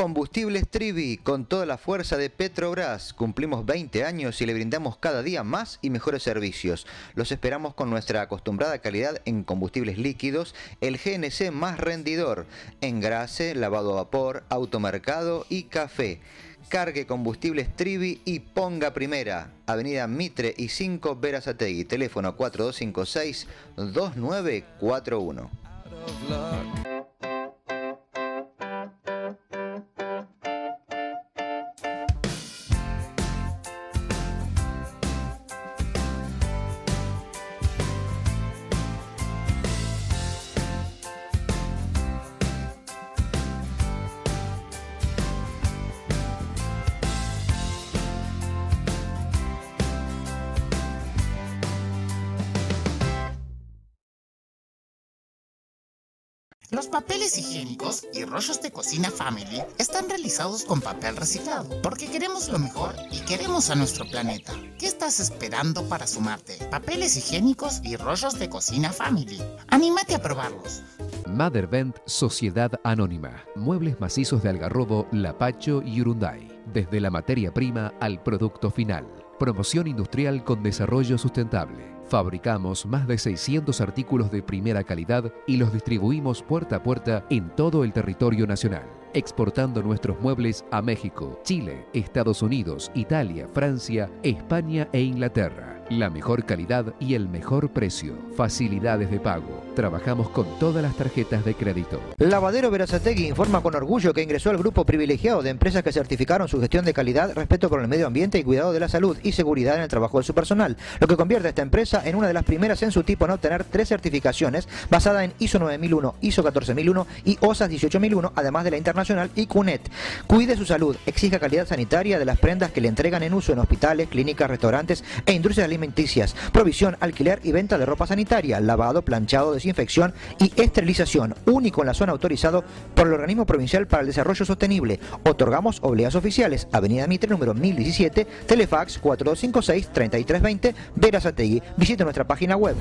Combustibles Trivi, con toda la fuerza de Petrobras. Cumplimos 20 años y le brindamos cada día más y mejores servicios. Los esperamos con nuestra acostumbrada calidad en combustibles líquidos, el GNC más rendidor, engrase, lavado a vapor, automercado y café. Cargue combustibles Trivi y ponga primera. Avenida Mitre y 5 Verazategui. Teléfono 4256-2941. Papeles higiénicos y rollos de cocina Family están realizados con papel reciclado porque queremos lo mejor y queremos a nuestro planeta. ¿Qué estás esperando para sumarte? Papeles higiénicos y rollos de cocina Family. Anímate a probarlos. Mothervent Sociedad Anónima. Muebles macizos de Algarrobo, Lapacho y Urunday. Desde la materia prima al producto final. Promoción industrial con desarrollo sustentable. Fabricamos más de 600 artículos de primera calidad y los distribuimos puerta a puerta en todo el territorio nacional, exportando nuestros muebles a México, Chile, Estados Unidos, Italia, Francia, España e Inglaterra. La mejor calidad y el mejor precio. Facilidades de pago. Trabajamos con todas las tarjetas de crédito. Lavadero Verazategui informa con orgullo que ingresó al grupo privilegiado de empresas que certificaron su gestión de calidad, respeto por el medio ambiente y cuidado de la salud y seguridad en el trabajo de su personal, lo que convierte a esta empresa en una de las primeras en su tipo en obtener tres certificaciones basada en ISO 9001, ISO 14001 y OSAS 18001, además de la internacional ICUNET. Cuide su salud, exija calidad sanitaria de las prendas que le entregan en uso en hospitales, clínicas, restaurantes e industrias de alimenticias, provisión, alquiler y venta de ropa sanitaria, lavado, planchado, desinfección y esterilización, único en la zona autorizado por el Organismo Provincial para el Desarrollo Sostenible. Otorgamos obleas oficiales, Avenida Mitre número 1017, Telefax 4256-3320, Verazategui. Visite nuestra página web.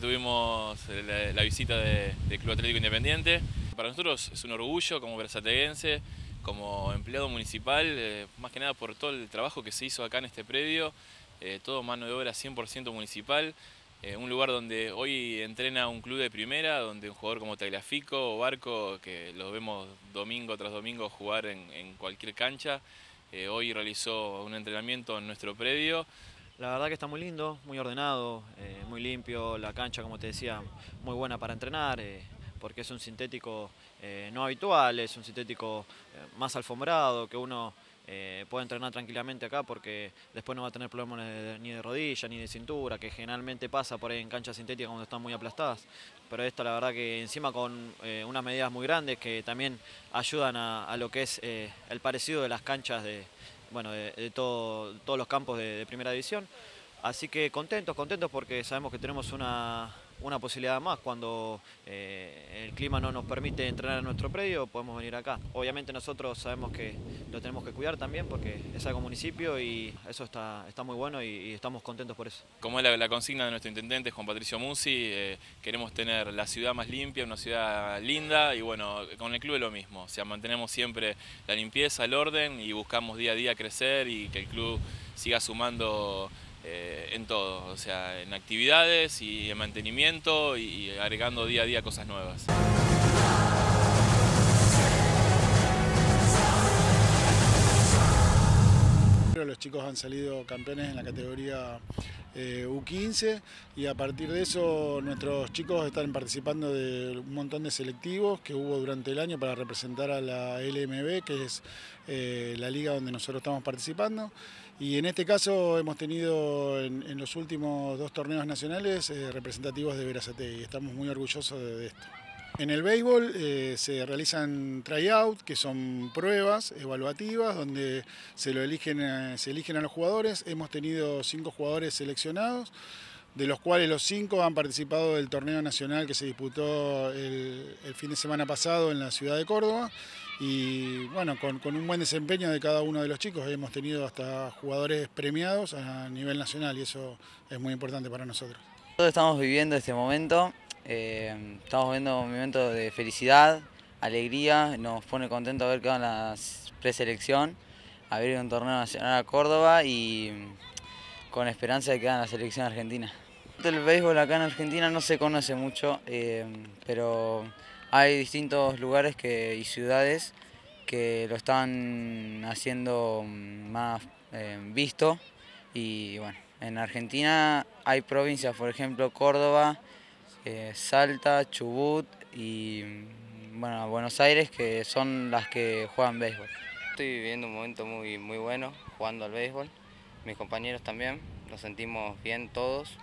Tuvimos la, la visita de- del Club Atlético Independiente. Para nosotros es un orgullo como versateguense, como empleado municipal, eh, más que nada por todo el trabajo que se hizo acá en este predio, eh, todo mano de obra 100% municipal. eh, un lugar donde hoy entrena un club de primera, donde un jugador como Tagliafico o Barco, que los vemos domingo tras domingo jugar en, en cualquier cancha, eh, hoy realizó un entrenamiento en nuestro predio. La verdad que está muy lindo, muy ordenado, eh, muy limpio, la cancha como te decía, muy buena para entrenar, eh, porque es un sintético eh, no habitual, es un sintético más alfombrado, que uno puede entrenar tranquilamente acá porque después no va a tener problemas ni de rodilla ni de cintura, que generalmente pasa por ahí en canchas sintéticas cuando están muy aplastadas. Pero esta la verdad que encima con unas medidas muy grandes que también ayudan a, lo que es el parecido de las canchas de, bueno, de, todo- todos los campos de, de primera división. Así que contentos, contentos porque sabemos que tenemos una, una posibilidad más cuando eh, el clima no nos permite entrenar en nuestro predio, podemos venir acá. Obviamente nosotros sabemos que lo tenemos que cuidar también porque es algo municipio y eso está, está muy bueno y, estamos contentos por eso. Como es la, la consigna de nuestro intendente Juan Patricio Musi, eh, queremos tener la ciudad más limpia, una ciudad linda y bueno, con el club es lo mismo, o sea, mantenemos siempre la limpieza, el orden y buscamos día a día crecer y que el club siga sumando eh, en todo, o sea, en actividades y en mantenimiento y agregando día a día cosas nuevas. Los chicos han salido campeones en la categoría eh, U15 y a partir de eso nuestros chicos están participando de un montón de selectivos que hubo durante el año para representar a la LMB, que es eh, la liga donde nosotros estamos participando. Y en este caso hemos tenido en, los últimos dos torneos nacionales eh, representativos de Verazategui y estamos muy orgullosos de, esto. En el béisbol eh, se realizan tryout, que son pruebas evaluativas donde se, lo eligen, eh, se eligen a los jugadores. Hemos tenido cinco jugadores seleccionados, de los cuales los cinco han participado del torneo nacional que se disputó el fin de semana pasado en la ciudad de Córdoba. Y bueno, con, un buen desempeño de cada uno de los chicos hemos tenido hasta jugadores premiados a nivel nacional y eso es muy importante para nosotros. Todos estamos viviendo este momento, eh, estamos viviendo un momento de felicidad, alegría, nos pone contentos ver que van la preselección, abrir un torneo nacional a Córdoba y con esperanza de que hagan la selección argentina. El béisbol acá en Argentina no se conoce mucho, eh, pero hay distintos lugares que, y ciudades que lo están haciendo más eh, visto y bueno, en Argentina hay provincias, por ejemplo Córdoba, eh, Salta, Chubut y bueno, Buenos Aires que son las que juegan béisbol. Estoy viviendo un momento muy, muy bueno jugando al béisbol. Mis compañeros también, nos sentimos bien todos,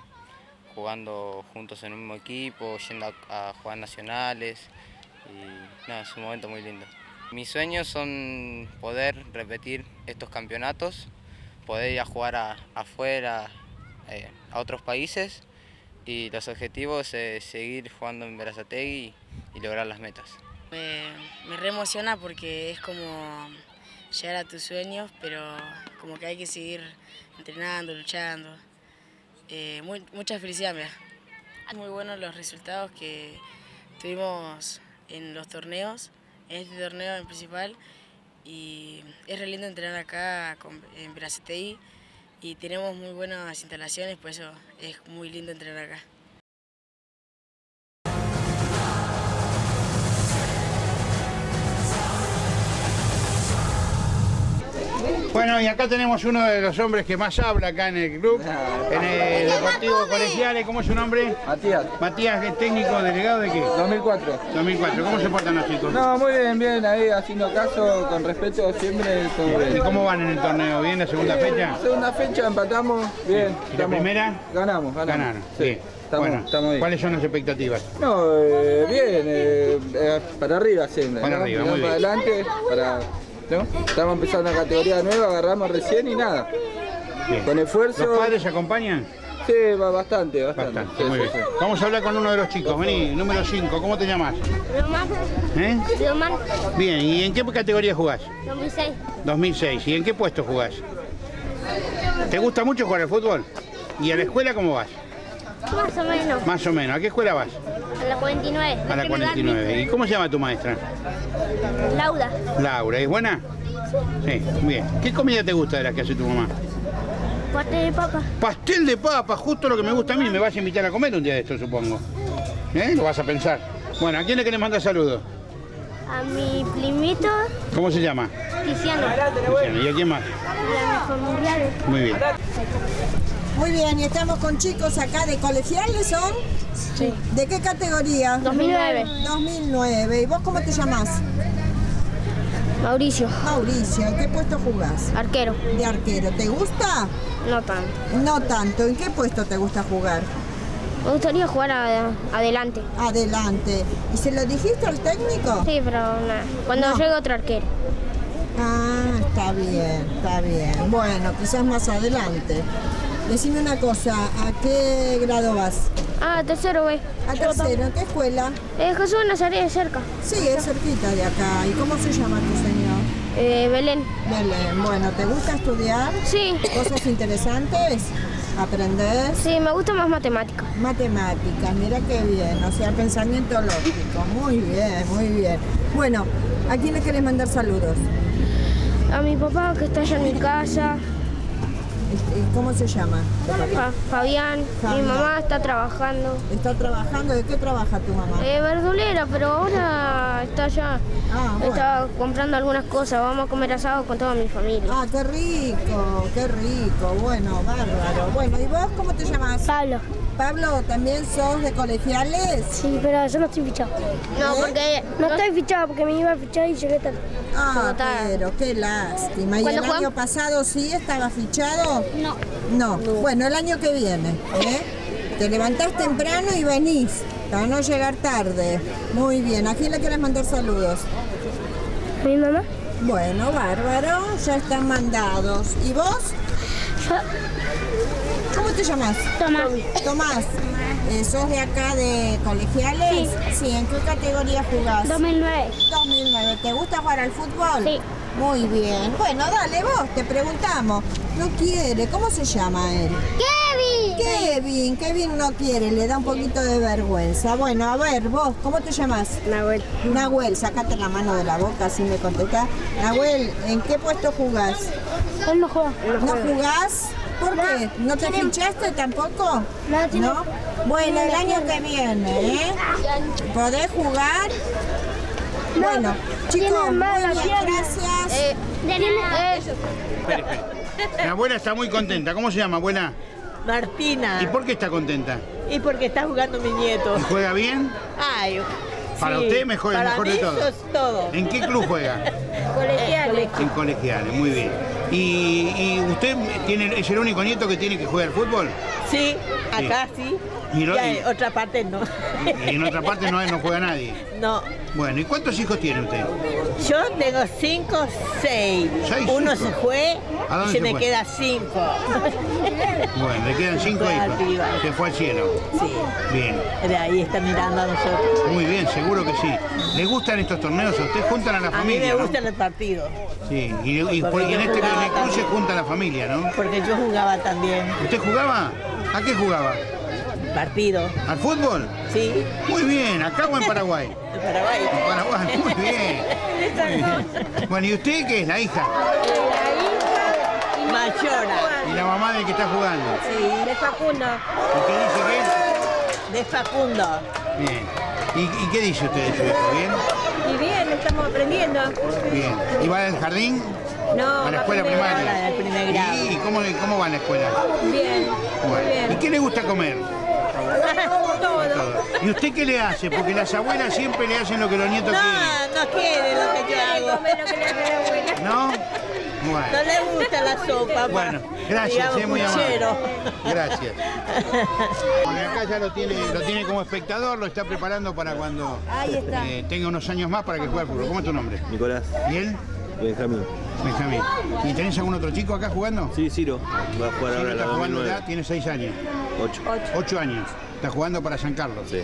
jugando juntos en un mismo equipo, yendo a, a jugar nacionales y nada, es un momento muy lindo. Mis sueños son poder repetir estos campeonatos, poder ir a jugar a- afuera, eh, a otros países y los objetivos es seguir jugando en Berazategui y lograr las metas. Me, me re emociona porque es como llegar a tus sueños, pero como que hay que seguir entrenando, luchando. Eh, muy- mucha felicidad. Muy buenos los resultados que tuvimos en los torneos, en este torneo en principal. Y es re lindo entrenar acá en Berazategui y tenemos muy buenas instalaciones, por eso es muy lindo entrenar acá. Bueno, y acá tenemos uno de los hombres que más habla acá en el club, en el Deportivo Colegiales. ¿Cómo es su nombre? Matías. Matías, ¿qué técnico delegado de qué? 2004. 2004. ¿Cómo se portan los chicos? No, muy bien, bien, ahí haciendo caso, con respeto siempre. ¿Y cómo van en el torneo? ¿Bien la segunda Bien, fecha? Segunda fecha empatamos, bien. ¿Y la primera? Ganamos, ganamos. Ganaron. Sí. Bien. estamos, Bueno, estamos bien. ¿cuáles son las expectativas? No, eh, bien, eh, eh, para arriba siempre. Para ¿no? arriba, muy bien. para adelante, para, ¿no? Estamos empezando una categoría nueva, agarramos recién y nada. Bien. Con esfuerzo. ¿Los padres acompañan? Sí, va bastante, bastante. Bastante, Sí, muy sí, bien. sí. Vamos a hablar con uno de los chicos. Vení, número 5. ¿Cómo te llamas? Román. ¿Eh? Román. Bien, ¿y en qué categoría jugás? 2006. 2006. ¿Y en qué puesto jugás? ¿Te gusta mucho jugar al fútbol? ¿Y a la escuela cómo vas? Más o menos. Más o menos. ¿A qué escuela vas? A la 49. A la 49. ¿Y cómo se llama tu maestra? Lauda. Laura. ¿Es buena? Sí, bien. ¿Qué comida te gusta de las que hace tu mamá? Parte de papa. Pastel de papa, justo lo que me gusta a mí. Me vas a invitar a comer un día de esto, supongo. ¿Eh? Lo vas a pensar. Bueno, ¿a quién le querés mandar saludos? A mi primito ¿Cómo se llama? Tiziano. Luciano. ¿Y a quién más? Y a mis familiares. Muy bien. Muy bien, y estamos con chicos acá de colegiales, ¿son? Sí. ¿De qué categoría? 2009. 2009. ¿Y vos cómo te llamás? Mauricio. Mauricio, ¿en qué puesto jugás? Arquero. De arquero. ¿Te gusta? No tanto. No tanto. ¿En qué puesto te gusta jugar? Me gustaría jugar a- adelante. Adelante. ¿Y se lo dijiste al técnico? Sí, pero nada. Cuando No. llegue otro arquero. Ah, está bien, está bien. Bueno, quizás más adelante. Decime una cosa, ¿a qué grado vas? Ah, tercero B. A tercero, ¿en qué escuela? Eh, Jesús Nazaret cerca. Sí, es cerquita de acá. ¿Y cómo se llama tu señor? Eh, Belén. Belén. Bueno, ¿te gusta estudiar? Sí. ¿Cosas interesantes? ¿Aprender? Sí, me gusta más matemática. Matemáticas, mira qué bien, o sea, pensamiento lógico. Muy bien, muy bien. Bueno, ¿a quién le querés mandar saludos? A mi papá que está allá en mi casa. ¿Y ¿Cómo se llama? Fa- Fabián. Fabián. Mi mamá está trabajando. ¿Está trabajando? ¿De qué trabaja tu mamá? Eh, verdulera, pero ahora está allá. Ah, bueno. Está comprando algunas cosas. Vamos a comer asado con toda mi familia. Ah, qué rico, qué rico. Bueno, bárbaro. Bueno, ¿y vos cómo te llamas? Pablo. Pablo, ¿también sos de colegiales? Sí, pero yo no estoy fichado. No, ¿Eh? porque no estoy fichado porque me iba a fichar y llegué tarde. Ah, pero qué lástima. ¿Y ¿Cuándo el año pasado sí estaba fichado? No. No. Bueno, el año que viene, ¿eh? Te levantás temprano y venís, para no llegar tarde. Muy bien. ¿A quién le querés mandar saludos? ¿Mi mamá? Bueno, bárbaro, ya están mandados. ¿Y vos? ¿Cómo te llamas? Tomás. Tomás. Eh, ¿Sos de acá de colegiales? Sí. ¿En qué categoría jugás? 2009. 2009. ¿Te gusta jugar al fútbol? Sí. Muy bien. Bueno, dale vos, te preguntamos. No quiere, ¿cómo se llama él? ¡Kevin! Kevin, Kevin no quiere, le da un poquito de vergüenza. Bueno, a ver, vos, ¿cómo te llamas? Nahuel. Nahuel, sacate la mano de la boca, así me contestás. Nahuel, ¿en qué puesto jugás? Él no juega. ¿No jugás? ¿Por qué? ¿No te fichaste tampoco? No. Bueno, el año que viene, ¿eh? ¿Podés jugar? Bueno, chicos, muy bien, gracias. Eh, eh, Espere, espere. Mi abuela está muy contenta. ¿Cómo se llama, abuela? Martina. ¿Y por qué está contenta? Y porque está jugando mi nieto. ¿Y ¿Juega bien? Ay, Para sí, usted mejor, para mejor mí de todo. eso es todo. ¿En qué club juega? Colegiales. En colegiales, muy bien. ¿Y, y usted tiene, es el único nieto que tiene que jugar al fútbol? Sí, acá sí. Y lo- Y en otra parte no. Y en otra parte no, no juega nadie. No. Bueno, ¿y cuántos hijos tiene usted? Yo tengo cinco, seis. Seis, Uno cinco. se fue ¿A dónde y se se me fue? queda cinco. Bueno, le quedan cinco hijos. arriba. Se fue al cielo. Sí. Bien. De ahí está mirando a nosotros. Muy bien, seguro que sí. ¿Le gustan estos torneos a usted? Juntan a la A mí familia, me ¿no? gustan los partidos. Sí, y, y por- Porque y en este jugaba en el club se junta la familia, ¿no? Porque yo jugaba también ¿Usted jugaba? ¿A qué jugaba? partido. ¿Al fútbol? Sí. Muy bien, ¿acá o en Paraguay? En Paraguay. En Paraguay, muy bien. Muy bien. Bueno, ¿y usted qué es? La hija. Mayora. ¿Y la mamá del que está jugando? Sí. De Facundo. ¿Y qué dice De Facundo. que es? Bien. ¿Y, y qué dice usted de su hijo? ¿Bien? Y bien, estamos aprendiendo. Bien. ¿Y va al jardín? No, ¿A la escuela primaria? primer grado. ¿Y, cómo, cómo va en la escuela? Bien. Bueno. ¿Y qué le gusta comer? Todo. Todo. ¿Y usted qué le hace? Porque las abuelas siempre le hacen lo que los nietos quieren. No, no quiere lo que yo hago. ¿No? Bueno. No le gusta la sopa. Bueno, gracias, es muy amable. Gracias. Bueno, acá ya lo tiene, lo tiene como espectador, lo está preparando para cuando Ahí está. eh, tenga unos años más para que juegue al fútbol. ¿Cómo es tu nombre? Nicolás. ¿Y él? Benjamín. Benjamín. ¿Y tenés algún otro chico acá jugando? Sí, Ciro. Va a jugar ahora la está jugando 2009. ya, tiene seis años. Ocho. Ocho años. Está jugando para San Carlos. Sí.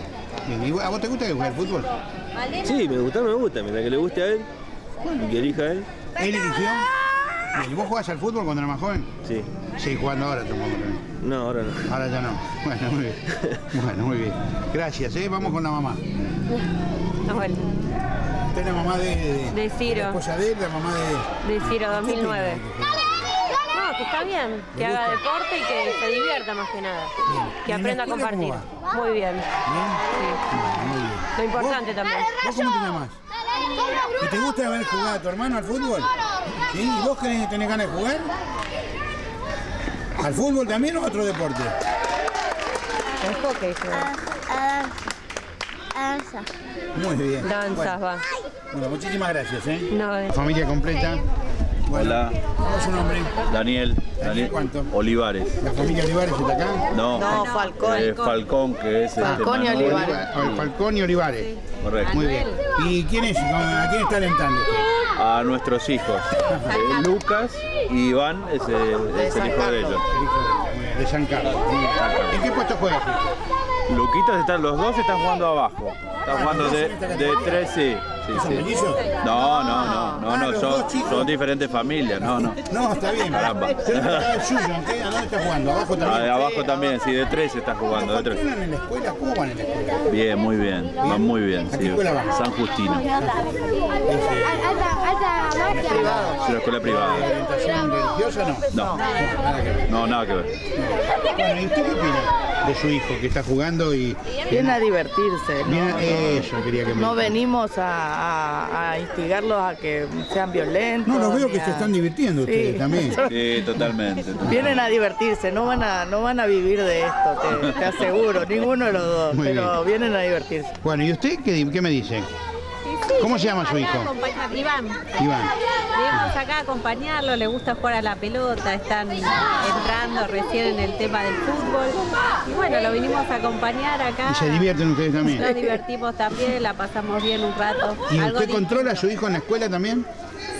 ¿Y a vos te gusta que juegue al fútbol? Sí, me gusta, me gusta. Mientras que le guste a él y que elija a él. ¿Él eligió? Bien, ¿Y vos jugás al fútbol cuando eras más joven? Sí. Sí, jugando ahora tampoco. No, ahora no. Ahora ya no. Bueno, muy bien. Bueno, muy bien. Gracias, ¿eh? Vamos con la mamá. Hola. Usted es la mamá de... de- De Ciro. La esposa de él, la mamá de... De Ciro 2009. No, que está bien, que haga deporte y que se divierta más que nada. Que ¿Y en aprenda a compartir. Muy bien. Bueno, muy bien. Lo importante también. ¿Vos cómo te llamás? ¿Y te gusta ver jugar a tu hermano al fútbol? ¿Sí? ¿Y vos querés, tenés ganas de jugar? ¿Al fútbol también o a otro deporte? El hockey juega. Danza. Muy bien. Danzas, va. Bueno, muchísimas gracias, ¿eh? No, de- Familia completa. Bueno, Hola, ¿Cómo es su nombre? Daniel. Daniel ¿Cuánto? Olivares. ¿La familia Olivares está acá? No, No, Falcón. eh, Falcón, que es Falcón y este, Manuel. Olivares. Ah, Falcón y Olivares. Correcto. Muy bien. ¿Y quién es? ¿A quién está alentando usted? A nuestros hijos. Eh, Lucas y Iván es, es el hijo de ellos. De San Carlos. ¿En qué puesto juega? Luquitas están, los dos están jugando abajo. Están jugando de, de tres, sí. sí. No, no, no, no, Ah, no, los son, son diferentes familias, no, no. No, está bien. Caramba. ¿A dónde está jugando? ¿Abajo Ah, también? de abajo también, sí, de tres está jugando, de tres. ¿Entrenan en la escuela? ¿Cómo van en la escuela? Bien, muy bien, van muy bien, ¿A qué sí. San Justino, es Alta, alta, marcha. una escuela privada. ¿Orientación religiosa no? No, Nada que ver. no, nada que ver. Bueno, ¿y usted qué opina de su hijo que está jugando y... Viene a divertirse. ¿no? Viene- eso quería que me No venimos a, a- a instigarlos a que sean violentos. No, los veo que se están divirtiendo ustedes también. Sí, totalmente. totalmente. Vienen a divertirse, no van a, no van a vivir de esto, te, te aseguro, ninguno de los dos, Muy pero vienen a divertirse. Bueno, ¿y usted qué, qué me dice? ¿Cómo se llama su hijo? Iván. Iván. Venimos acá a acompañarlo, le gusta jugar a la pelota, están entrando recién en el tema del fútbol. Y bueno, lo vinimos a acompañar acá. ¿Y se divierten ustedes también? Nos divertimos también, la pasamos bien un rato. ¿Y Algo usted controla a su hijo en la escuela también?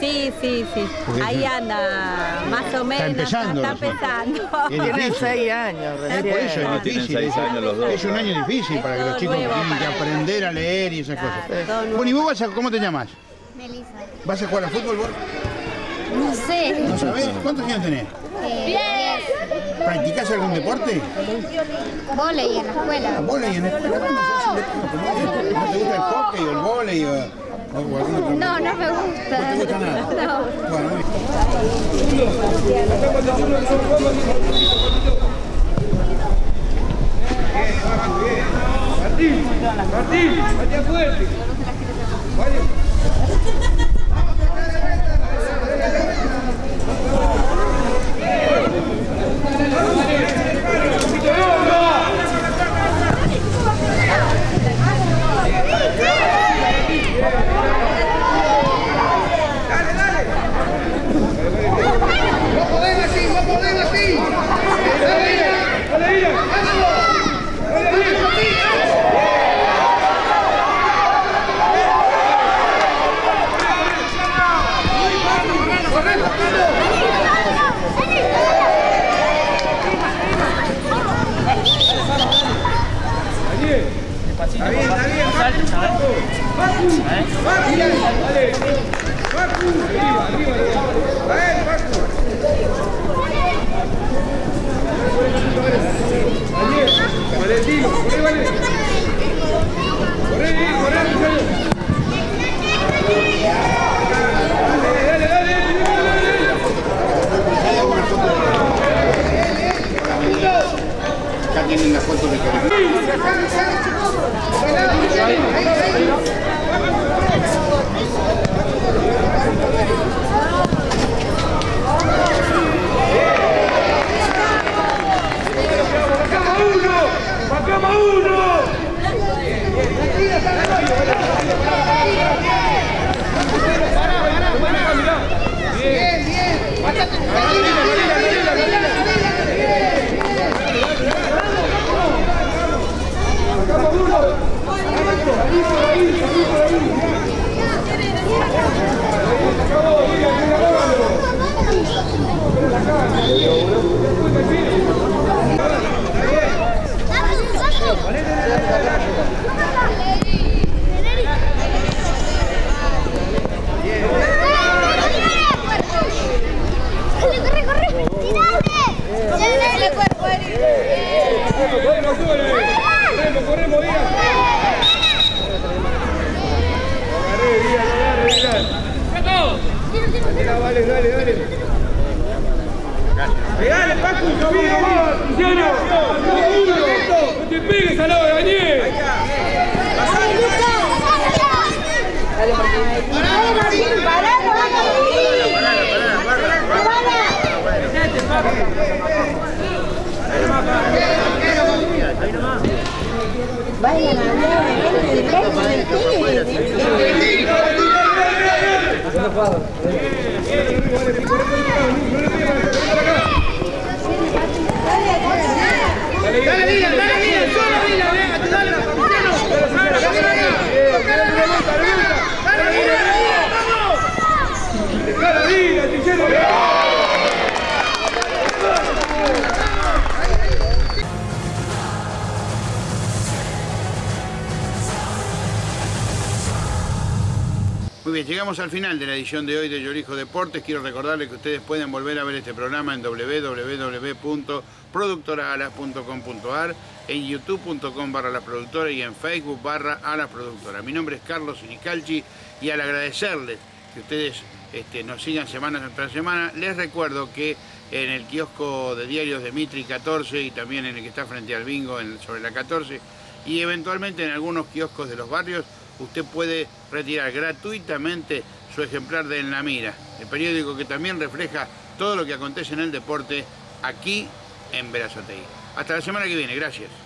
Sí, sí, sí. Porque Ahí anda, más o menos. empezando Está empezando. Es Tienen difícil. seis años, Es por eso es difícil. seis es- años los dos. Es un año difícil para que los chicos tienen que aprender a leer y esas cosas. Bueno, ¿y vos vas a, cómo te llamas? Melissa. ¿Vas a jugar al fútbol vos? No sé. ¿No sabés? ¿Cuántos años tenés? Eh, ¿Practicás algún deporte? Volei en la escuela. ¿Volei en la escuela? ¿No te gusta el hockey o el o, otro? No, no me gusta. ¿No te gusta nada? No. Bueno, muy bien. Martín, Martín, Martín fuerte. ¡No podés así! ¡No podés así! ¡Dale, dale, dale! Está bien, está bien. Facu, Facu, dale. Facu, arriba, arriba. A ver, Facu. Daniel, Valentino, corre, corre, Dale, Dylan, dale, Llegamos al final de la edición de hoy de Yorijo Deportes. Quiero recordarles que ustedes pueden volver a ver este programa en www.productoraalas.com.ar, en youtube.com barra la productora y en facebook barra a la productora. Mi nombre es Carlos Inicalchi y al agradecerles que ustedes este, nos sigan semana tras semana, les recuerdo que en el kiosco de diarios de Mitri 14 y también en el que está frente al bingo en- sobre la 14 y eventualmente en algunos kioscos de los barrios usted puede retirar gratuitamente su ejemplar de En la Mira, el periódico que también refleja todo lo que acontece en el deporte aquí en Verazategui. Hasta la semana que viene, gracias.